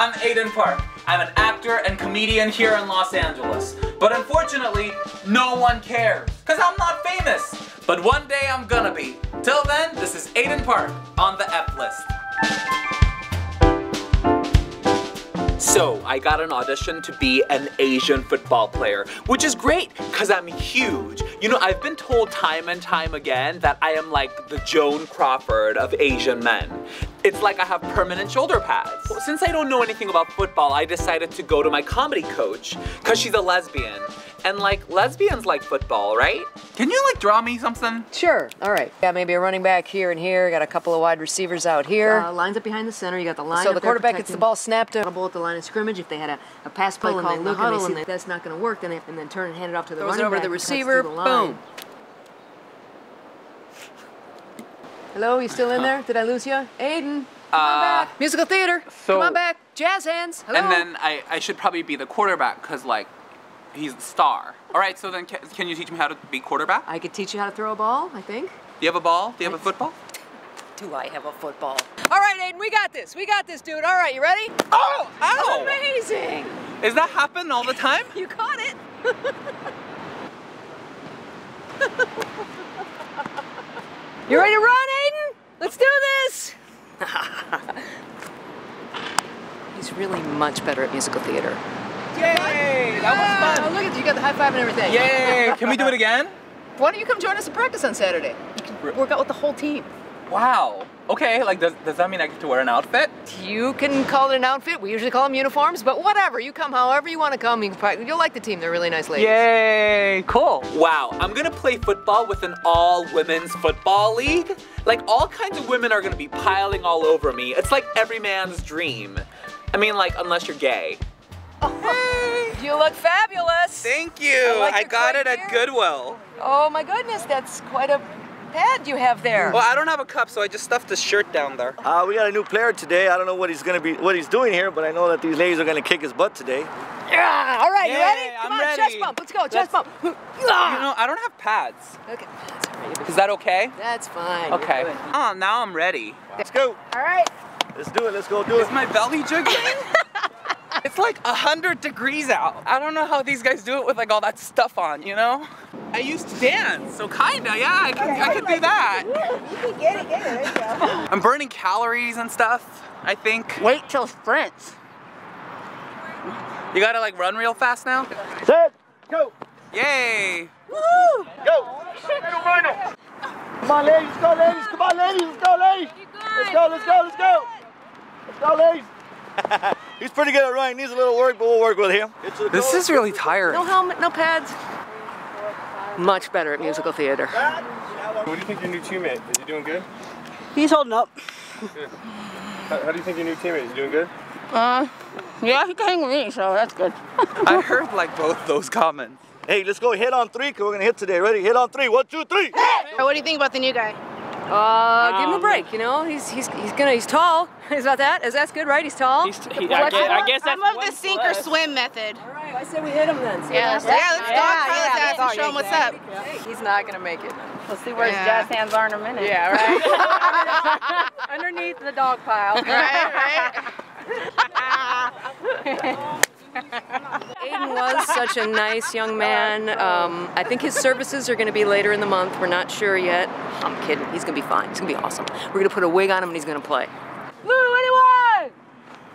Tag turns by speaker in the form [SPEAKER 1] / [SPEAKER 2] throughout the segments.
[SPEAKER 1] I'm Aidan Park. I'm an actor and comedian here in Los Angeles. But unfortunately, no one cares. Cause I'm not famous. But one day I'm gonna be. Till then, this is Aidan Park on the F list. So, I got an audition to be an Asian football player, which is great because I'm huge. You know, I've been told time and time again that I am like the Joan Crawford of Asian men. It's like I have permanent shoulder pads. Since I don't know anything about football, I decided to go to my comedy coach because she's a lesbian. And like, lesbians like football, right? Can you like draw me something?
[SPEAKER 2] Sure. All right. Got maybe a running back here and here. Got a couple of wide receivers out here.
[SPEAKER 3] Uh, lines up behind the center. You got the line.
[SPEAKER 2] so the quarterback gets the ball snapped to.
[SPEAKER 3] Ball at the line of scrimmage. If they had a, a pass play
[SPEAKER 2] Pull and
[SPEAKER 3] call
[SPEAKER 2] they
[SPEAKER 3] in the
[SPEAKER 2] look and they
[SPEAKER 3] huddle and,
[SPEAKER 2] see-
[SPEAKER 3] they, that's not going to work, then they and then turn and hand it off to the
[SPEAKER 2] Throws it
[SPEAKER 3] running
[SPEAKER 2] over to the receiver.
[SPEAKER 3] through the line.
[SPEAKER 2] Boom. Hello, you still in there? Did I lose you? Aidan, come on
[SPEAKER 1] Uh,
[SPEAKER 2] back. Musical theater.
[SPEAKER 1] so-
[SPEAKER 2] come on back. Jazz hands. Hello.
[SPEAKER 1] And then I, I should probably be the quarterback because like, he's the star. All right, so then ca- can you teach me how to be quarterback?
[SPEAKER 3] I could teach you how to throw a ball, I think.
[SPEAKER 1] Do you have a ball? Do you have a football?
[SPEAKER 2] do I have a football? All right, Aidan, we got this. We got this, dude. All right, you ready?
[SPEAKER 1] Oh, ow!
[SPEAKER 2] Amazing.
[SPEAKER 1] Is that happen all the time?
[SPEAKER 2] You caught it. you ready to run? Let's do this. He's really much better at musical theater.
[SPEAKER 1] Yay! That was fun!
[SPEAKER 3] Oh, look at you. You got the high five and everything.
[SPEAKER 1] Yay! Can we do it again?
[SPEAKER 3] Why don't you come join us in practice on Saturday? You can work out with the whole team.
[SPEAKER 1] Wow. Okay, like does, does that mean I get to wear an outfit?
[SPEAKER 2] You can call it an outfit. We usually call them uniforms, but whatever. You come however you want to come. You can practice. You'll like the team. They're really nice ladies.
[SPEAKER 1] Yay! Cool. Wow, I'm gonna play football with an all women's football league. Like all kinds of women are gonna be piling all over me. It's like every man's dream. I mean, like unless you're gay.
[SPEAKER 2] Oh, You look fabulous.
[SPEAKER 1] Thank you.
[SPEAKER 2] I like
[SPEAKER 1] I got
[SPEAKER 2] quick
[SPEAKER 1] it at. Goodwill.
[SPEAKER 2] Oh my goodness, that's quite a pad you have there.
[SPEAKER 1] Well, I don't have a cup, so I just stuffed the shirt down there.
[SPEAKER 4] Uh, we got a new player today. I don't know what he's gonna be, what he's doing here, but I know that these ladies are gonna kick his butt today.
[SPEAKER 2] Yeah, all right, you
[SPEAKER 1] Yeah,
[SPEAKER 2] ready?
[SPEAKER 1] I'm
[SPEAKER 2] Come on,
[SPEAKER 1] ready.
[SPEAKER 2] chest bump. Let's go, chest bump.
[SPEAKER 1] You know, I don't have pads.
[SPEAKER 2] Okay, that's all right.
[SPEAKER 1] Is that okay?
[SPEAKER 2] That's fine. You're
[SPEAKER 1] Okay.
[SPEAKER 2] good.
[SPEAKER 1] Oh, now I'm ready.
[SPEAKER 4] Let's go.
[SPEAKER 2] All right.
[SPEAKER 4] Let's do it. Let's go do it.
[SPEAKER 1] Is my belly jiggling? it's like a hundred degrees out. I don't know how these guys do it with like all that stuff on, you know? I used to dance, so kinda, yeah, I can, I can do that.
[SPEAKER 5] You can get it, get it. There you go.
[SPEAKER 1] I'm burning calories and stuff, I think.
[SPEAKER 5] Wait till sprints.
[SPEAKER 1] You gotta like run real fast now?
[SPEAKER 4] Set. Go.
[SPEAKER 1] Yay!
[SPEAKER 4] Go. Come on, ladies. Go, ladies. Come on, ladies. Let's go, ladies. Let's go. Let's go. Let's go. Let's go, ladies. He's pretty good at running. Needs a little work, but we'll work with him. It's
[SPEAKER 1] This is really tiring.
[SPEAKER 2] No helmet, no pads. Much better at musical theater.
[SPEAKER 6] What do you think your new teammate? Is he doing good?
[SPEAKER 5] He's holding up.
[SPEAKER 6] How, how do you think your new teammate is doing good?
[SPEAKER 5] Uh, yeah, he can hang with me, so that's good.
[SPEAKER 1] I heard like both those comments.
[SPEAKER 4] Hey, let's go hit on three, cause we're gonna hit today. Ready? Hit on three. One, two, three.
[SPEAKER 5] What do you think about the new guy?
[SPEAKER 2] Uh, give him a
[SPEAKER 1] Um,
[SPEAKER 2] break. You know, he's he's he's gonna he's tall. Is that that? Is that's good, right? He's tall.
[SPEAKER 7] He's, he, I, guess, I guess
[SPEAKER 5] I love the sink or swim method.
[SPEAKER 2] All right, I say we hit him then. See
[SPEAKER 5] Yeah,
[SPEAKER 2] what
[SPEAKER 5] let's, yeah, let's go on Carla's ass and show him what's up.
[SPEAKER 2] Hey, he's not gonna make it.
[SPEAKER 7] We'll see where
[SPEAKER 5] Yeah.
[SPEAKER 7] his jazz hands are in a minute.
[SPEAKER 2] Yeah, right. Underneath the dog pile.
[SPEAKER 5] Right, right.
[SPEAKER 2] Aidan was such a nice young man. Um, I think his services are going to be later in the month. We're not sure yet. I'm kidding. He's going to be fine. He's going to be awesome. We're going to put a wig on him and he's going to play. Lou, anyone?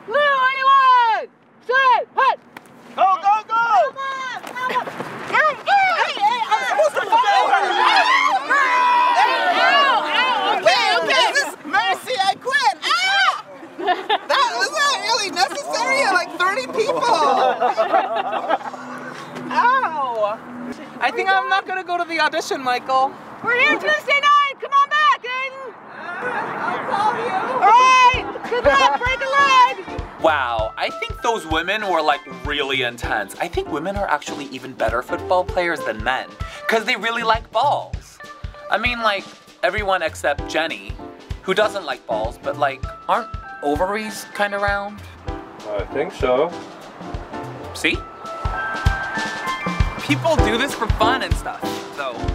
[SPEAKER 2] Lou, anyone? Say, what?
[SPEAKER 4] Go, go, go.
[SPEAKER 8] Okay, okay. This is mercy. I quit. Ah! That was that really necessary? Like 30 people.
[SPEAKER 1] Ow! I think I'm not gonna go to the audition, Michael.
[SPEAKER 2] We're here Tuesday night. Come on back, Aidan.
[SPEAKER 8] I'll call you.
[SPEAKER 2] All right. Good luck. Break a leg.
[SPEAKER 1] Wow, I think those women were like really intense. I think women are actually even better football players than men because they really like balls. I mean, like everyone except Jennie, who doesn't like balls, but like, aren't ovaries kind of round?
[SPEAKER 6] I think so.
[SPEAKER 1] See? People do this for fun and stuff, though.